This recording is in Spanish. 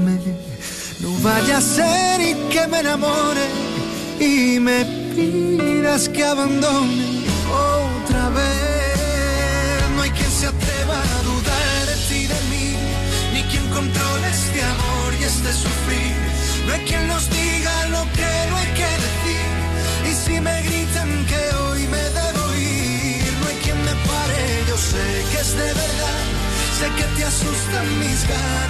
No vaya a ser y que me enamore y me pidas que abandone otra vez. No hay quien se atreva a dudar de ti, de mí, ni quien controle este amor y este sufrir. No hay quien nos diga lo que no hay que decir. Y si me gritan que hoy me debo ir, no hay quien me pare, yo sé que es de verdad. Sé que te asustan mis ganas